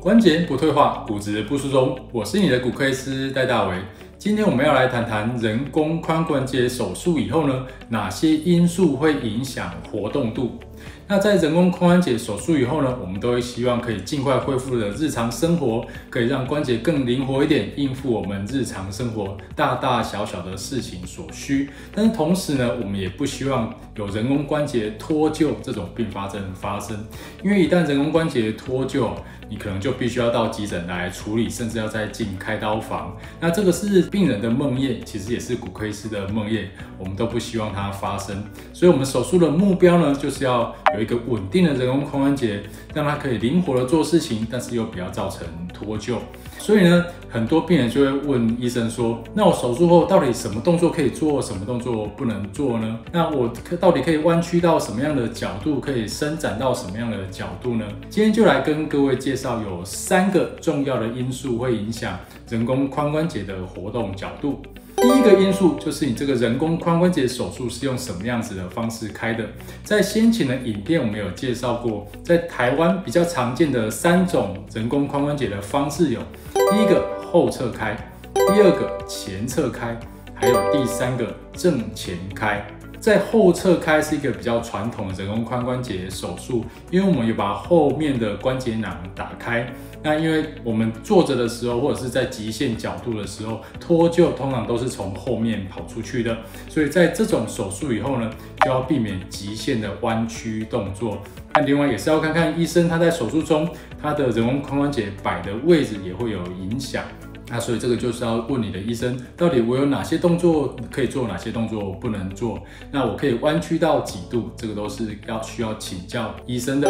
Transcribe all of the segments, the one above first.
关节不退化，骨质不疏松。我是你的骨科医师戴大为。今天我们要来谈谈人工髋关节手术以后呢，哪些因素会影响活动度？那在人工髋关节手术以后呢，我们都会希望可以尽快恢复的日常生活，可以让关节更灵活一点，应付我们日常生活大大小小的事情所需。但是同时呢，我们也不希望有人工关节脱臼这种并发症发生，因为一旦人工关节脱臼，你可能就必须要到急诊来处理，甚至要再进开刀房。那这个是病人的梦魇，其实也是骨科医师的梦魇，我们都不希望它发生。所以，我们手术的目标呢，就是要有一个稳定的人工髋关节，让它可以灵活的做事情，但是又不要造成脱臼。所以呢，很多病人就会问医生说：“那我手术后到底什么动作可以做，什么动作不能做呢？那我到底可以弯曲到什么样的角度，可以伸展到什么样的角度呢？”今天就来跟各位介绍，有三个重要的因素会影响人工髋关节的活动角度。第一个因素就是你这个人工髋关节手术是用什么样子的方式开的。在先前的影片我们有介绍过，在台湾比较常见的三种人工髋关节的方式有：第一个后侧开，第二个前侧开，还有第三个正前开。在后侧开是一个比较传统的人工髋关节手术，因为我们有把后面的关节囊打开。那因为我们坐着的时候，或者是在极限角度的时候，脱臼通常都是从后面跑出去的，所以在这种手术以后呢，就要避免极限的弯曲动作。那另外也是要看看医生他在手术中他的人工髋关节摆的位置也会有影响。那所以这个就是要问你的医生，到底我有哪些动作可以做，哪些动作不能做？那我可以弯曲到几度？这个都是要需要请教医生的。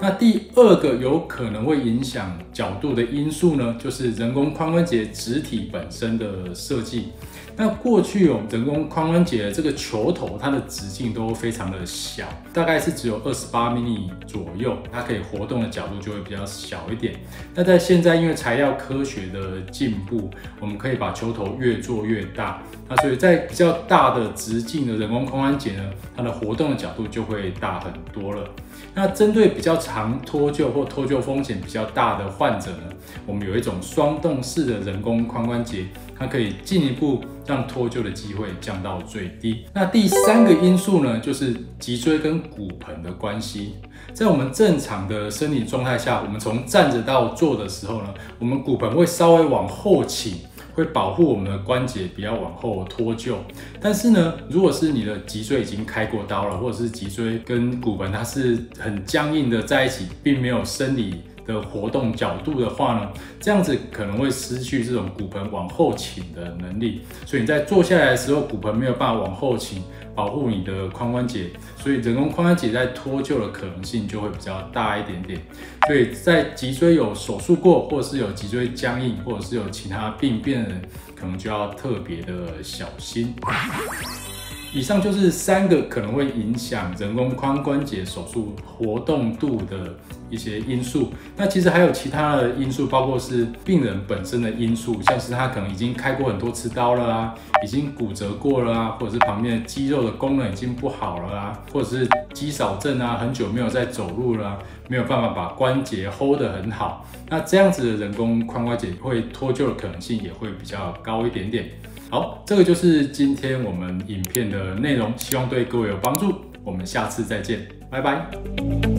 那第二个有可能会影响角度的因素呢，就是人工髋关节直体本身的设计。那过去哦，人工髋关节的这个球头，它的直径都非常的小，大概是只有二十八毫米左右，它可以活动的角度就会比较小一点。那在现在，因为材料科学的进步，我们可以把球头越做越大。那所以在比较大的直径的人工髋关节呢，它的活动的角度就会大很多了。那针对比较长脱臼或脱臼风险比较大的患者呢，我们有一种双动式的人工髋关节，它可以进一步让脱臼的机会降到最低。那第三个因素呢，就是脊椎跟骨盆的关系。在我们正常的生理状态下，我们从站着到坐的时候呢，我们骨盆会稍微往后倾。会保护我们的关节不要往后脱臼，但是呢，如果是你的脊椎已经开过刀了，或者是脊椎跟骨盆它是很僵硬的在一起，并没有生理的活动角度的话呢，这样子可能会失去这种骨盆往后倾的能力，所以你在坐下来的时候，骨盆没有办法往后倾。保护你的髋关节，所以人工髋关节在脱臼的可能性就会比较大一点点。所以在脊椎有手术过，或者是有脊椎僵硬，或者是有其他病变的人，可能就要特别的小心。以上就是三个可能会影响人工髋关节手术活动度的一些因素。那其实还有其他的因素，包括是病人本身的因素，像是他可能已经开过很多次刀了啊，已经骨折过了啊，或者是旁边肌肉的功能已经不好了啊，或者是肌少症啊，很久没有在走路了，没有办法把关节 hold 得很好。那这样子的人工髋关节会脱臼的可能性也会比较高一点点。好，这个就是今天我们影片的内容，希望对各位有帮助。我们下次再见，拜拜。